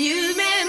You may